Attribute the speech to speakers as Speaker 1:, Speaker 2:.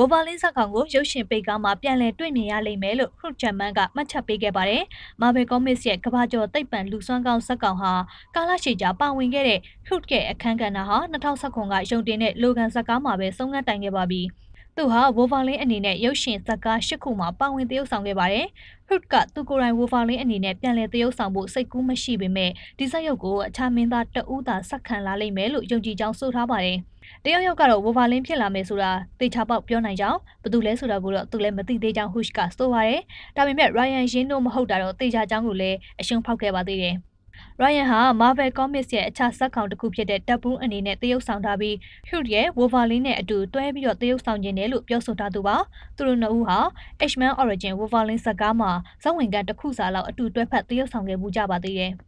Speaker 1: Wolverine ဇာတ်ကောင်ကိုရုပ်ရှင်ပိတ်ကားမှာပြန်လည်တွေ့မြင်ရလိမ့်မယ်လို့ Hugh Jackman ကမှတ်ချက်ပေးခဲ့ပါတယ်။ Marvel Comics ရဲ့ကမ္ဘာကျော်သိပ္ပံလူစွမ်းကောင်းဇာတ်ကောင်ဟာကာလရှည်ကြာပါဝင်ခဲ့တဲ့ Hugh ရဲ့အခန်းကဏ္ဍဟာ2019ကရုံတင်တဲ့ Logan ဇာတ်ကားမှာပဲဆုံးခန်းတိုင်ခဲ့ပါပြီ။သူဟာ Wolverine အနေနဲ့ရုပ်ရှင်ဇာတ်ကား၈ခုမှာပါဝင်သရုပ်ဆောင်ခဲ့ပါတယ်။ Hood ကသူကိုယ်တိုင် Wolverine အနေနဲ့ပြန်လည်သရုပ်ဆောင်ဖို့စိတ်ကူးမရှိပေမဲ့ဒီဇက်ရုပ်ကိုအခြားမင်းသားတဦးသာဆက်ခံလာလိမ့်မယ်လို့ယုံကြည်ကြောင်းဆိုထားပါတယ်။ တယောက်ယောက်ကတော့ Wolverine ဖြစ်လာမယ်ဆိုတာသေချာပေါက်ပြောနိုင်ကြောင်းဘယ်သူလဲဆိုတာကိုတော့သူလည်းမသိသေးကြောင်း Hush ကဆိုပါတယ်။ဒါပေမဲ့ Ryan ရင်းတို့မဟုတ်တာတော့သေချာကြောင်းကိုလည်းအရှုံးဖောက်ခဲ့ပါသေးတယ်။ Ryan ဟာ Marvel Comics ရဲ့အခြားဇာတ်ကောင်တစ်ခုဖြစ်တဲ့ Deadpool အနေနဲ့သရုပ်ဆောင်ထားပြီး Hugh ရဲ့ Wolverine နဲ့အတူတွဲပြီးတော့သရုပ်ဆောင်ခြင်းတယ်လို့ပြောဆိုထားသူပါ။သူတို့နှစ်ဦးဟာ X-Men Origin Wolverine ဇာတ်ကားမှာဇာတ်ဝင်ကတစ်ခုစာလောက်အတူတွဲဖက်သရုပ်ဆောင်ခဲ့မှုကြပါသေးတယ်။